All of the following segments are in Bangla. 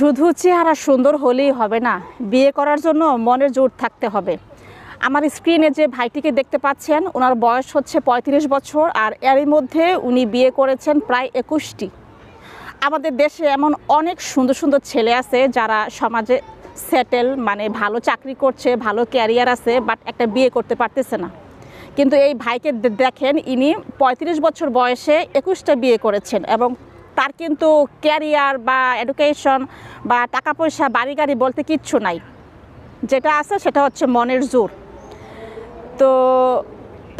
শুধু চেহারা সুন্দর হলেই হবে না, বিয়ে করার জন্য মনের জোর থাকতে হবে। আমার স্ক্রিনে যে ভাইটিকে দেখতে পাচ্ছেন, ওনার বয়স হচ্ছে ৩৫ বছর আর এরই মধ্যে উনি বিয়ে করেছেন প্রায় একুশটি। আমাদের দেশে এমন অনেক সুন্দর সুন্দর ছেলে আছে যারা সমাজে সেটেল মানে ভালো চাকরি করছে, ভালো ক্যারিয়ার আছে বাট একটা বিয়ে করতে পারতেছে না। কিন্তু এই ভাইকে দেখেন, ইনি পঁয়ত্রিশ বছর বয়সে একুশটা বিয়ে করেছেন এবং তার কিন্তু ক্যারিয়ার বা এডুকেশন বা টাকা পয়সা বাড়ি গাড়ি বলতে কিচ্ছু নাই। যেটা আছে সেটা হচ্ছে মনের জোর। তো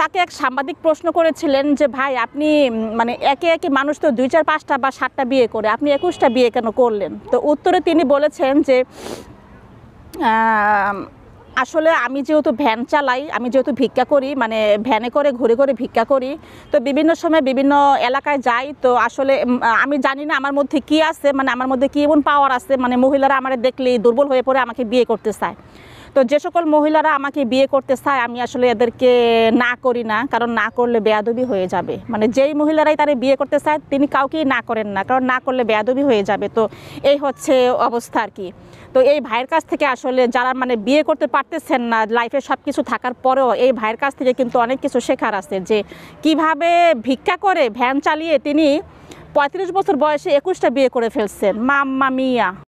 তাকে এক সাংবাদিক প্রশ্ন করেছিলেন যে, ভাই, আপনি মানে একে একে মানুষ তো দুই চার পাঁচটা বা সাতটা বিয়ে করে, আপনি একুশটা বিয়ে কেন করলেন? তো উত্তরে তিনি বলেছেন যে আসলে আমি যেহেতু ভ্যান চালাই, আমি যেহেতু ভিক্ষা করি মানে ভ্যানে করে, ঘুরে ঘুরে ভিক্ষা করি, তো বিভিন্ন সময় বিভিন্ন এলাকায় যাই, তো আসলে আমি জানি না আমার মধ্যে কি আছে মানে আমার মধ্যে কি এমন পাওয়ার আছে মানে মহিলারা আমার দেখলেই দুর্বল হয়ে পড়ে আমাকে বিয়ে করতে চায়। তো যে সকল মহিলারা আমাকে বিয়ে করতে চায়, আমি আসলে এদেরকে না করি না, কারণ না করলে বেয়াদবি হয়ে যাবে। মানে যেই মহিলারাই তারে বিয়ে করতে চায়, তিনি কাউকেই না করেন না, কারণ না করলে বেয়াদবি হয়ে যাবে। তো এই হচ্ছে অবস্থা আর কি। তো এই ভাইয়ের কাছ থেকে আসলে যারা মানে বিয়ে করতে পারতেছেন না লাইফে সব কিছু থাকার পরেও এই ভাইয়ের কাছ থেকে কিন্তু অনেক কিছু শেখার আছে যে কীভাবে ভিক্ষা করে ভ্যান চালিয়ে তিনি পঁয়ত্রিশ বছর বয়সে একুশটা বিয়ে করে ফেলছেন। মাম্মা মিয়া।